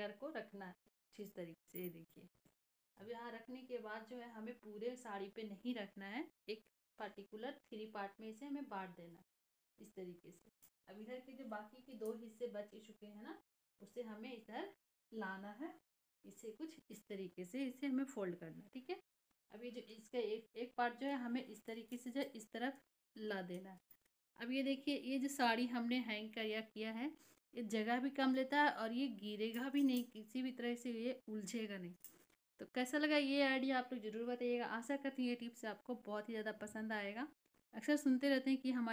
Hanger को रखना है इस तरीके से देखिए। अब यहाँ रखने के बाद जो है, हमें पूरे साड़ी पे नहीं रखना है, एक पर्टिकुलर थ्री पार्ट में इसे हमें बांट देना इस तरीके से। अब इधर के जो बाकी के दो हिस्से बच चुके हैं ना, उसे हमें इधर लाना है, इसे कुछ इस तरीके से इसे हमें फोल्ड करना ठीक है? अब ये जो इसका एक एक पार्ट जो है, हमें इस तरीके से जो इस तरफ़ ला देना है। अब ये देखिए, ये जो साड़ी हमने हैंग कर किया है ये जगह भी कम लेता है और ये गिरेगा भी नहीं, किसी भी तरह से ये उलझेगा नहीं। तो कैसा लगा ये आइडिया? आप लोग ज़रूर बताइएगा। आशा करती हूँ ये टिप्स आपको बहुत ही ज़्यादा पसंद आएगा। अक्सर सुनते रहते हैं कि हमारे